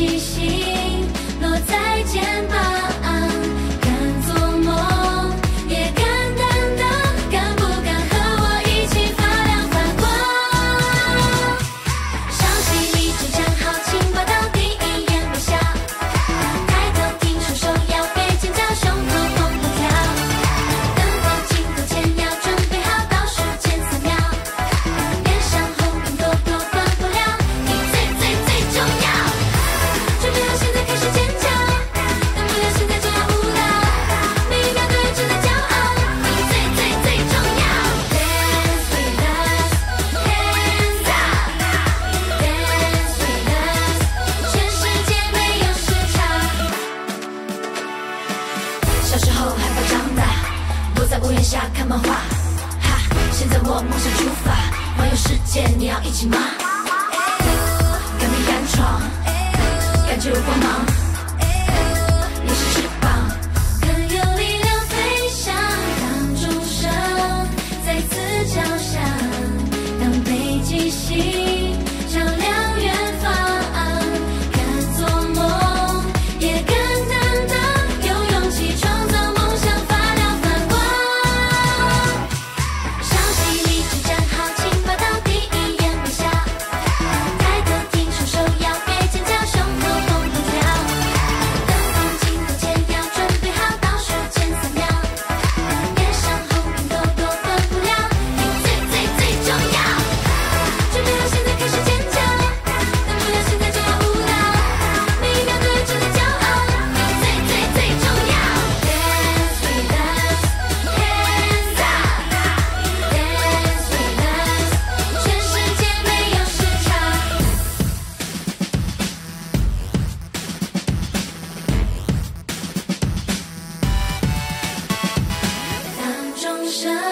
星星落在肩小时候害怕长大，躲在屋檐下看漫画。哈，现在我梦想出发环游世界，你要一起吗？敢拼敢闯，感觉有光芒。sunshine.